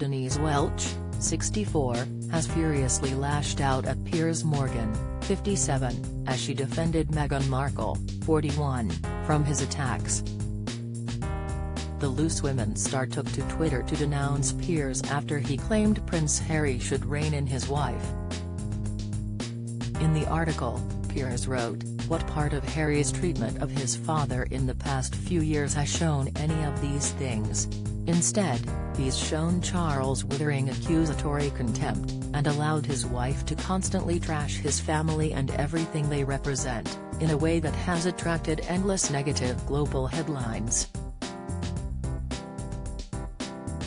Denise Welch, 64, has furiously lashed out at Piers Morgan, 57, as she defended Meghan Markle, 41, from his attacks. The Loose Women star took to Twitter to denounce Piers after he claimed Prince Harry should rein in his wife. In the article, Piers wrote, What part of Harry's treatment of his father in the past few years has shown any of these things? Instead, he's shown Charles withering accusatory contempt, and allowed his wife to constantly trash his family and everything they represent, in a way that has attracted endless negative global headlines.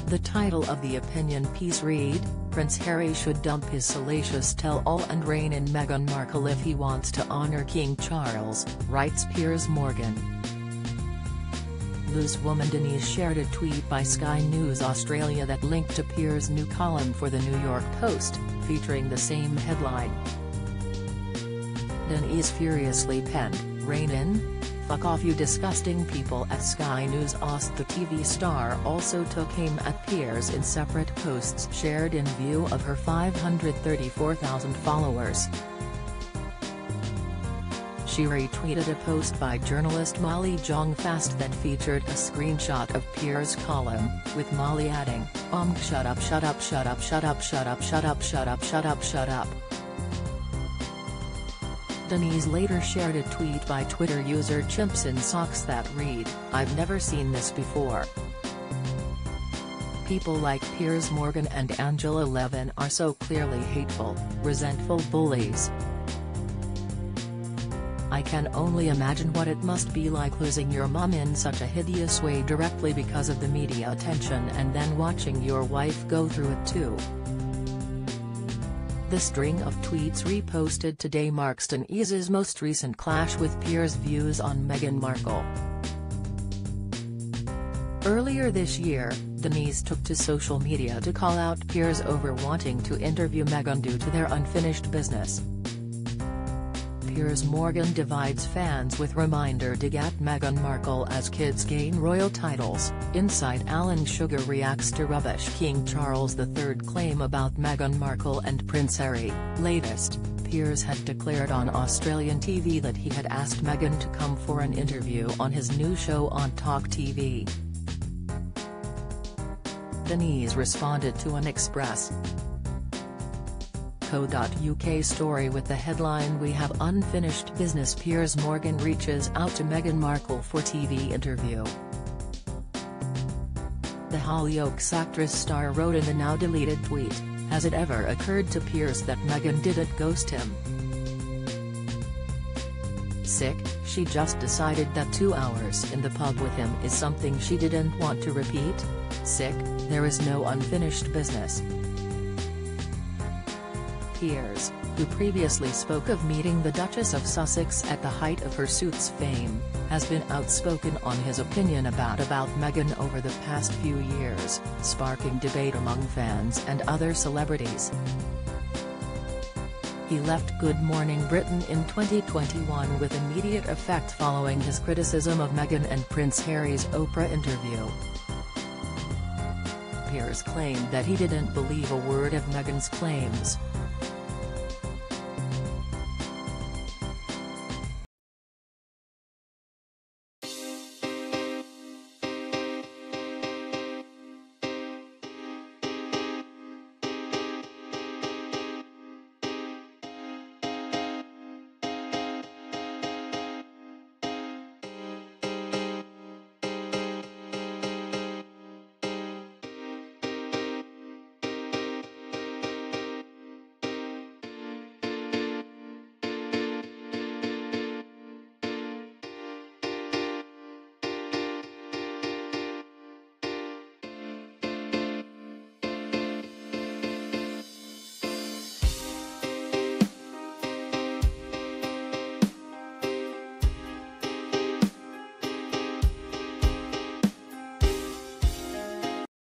The title of the opinion piece read, Prince Harry should dump his salacious tell-all and rein in Meghan Markle if he wants to honour King Charles, writes Piers Morgan. Woman Denise shared a tweet by Sky News Australia that linked to Piers' new column for the New York Post, featuring the same headline. Denise furiously penned, Rein in? Fuck off you disgusting people at Sky News Aust the TV star also took aim at Piers in separate posts shared in view of her 534,000 followers. She retweeted a post by journalist Molly Jong-Fast that featured a screenshot of Piers' column, with Molly adding, Um shut up shut up shut up shut up shut up shut up shut up shut up shut up. Denise later shared a tweet by Twitter user Chimps in Socks that read, I've never seen this before. People like Piers Morgan and Angela Levin are so clearly hateful, resentful bullies. I can only imagine what it must be like losing your mom in such a hideous way directly because of the media attention and then watching your wife go through it too. The string of tweets reposted today marks Denise's most recent clash with Piers' views on Meghan Markle. Earlier this year, Denise took to social media to call out Piers over wanting to interview Meghan due to their unfinished business. Piers Morgan divides fans with reminder dig at Meghan Markle as kids gain royal titles, Inside Alan Sugar reacts to rubbish King Charles III claim about Meghan Markle and Prince Harry, latest, Piers had declared on Australian TV that he had asked Meghan to come for an interview on his new show on Talk TV. Denise responded to an Express co.uk story with the headline We have unfinished business Piers Morgan reaches out to Meghan Markle for TV interview. The Hollyoaks actress star wrote in the now deleted tweet, Has it ever occurred to Piers that Meghan didn't ghost him? Sick, she just decided that two hours in the pub with him is something she didn't want to repeat? Sick, there is no unfinished business. Piers, who previously spoke of meeting the Duchess of Sussex at the height of her Suits fame, has been outspoken on his opinion about about Meghan over the past few years, sparking debate among fans and other celebrities. He left Good Morning Britain in 2021 with immediate effect following his criticism of Meghan and Prince Harry's Oprah interview. Piers claimed that he didn't believe a word of Meghan's claims,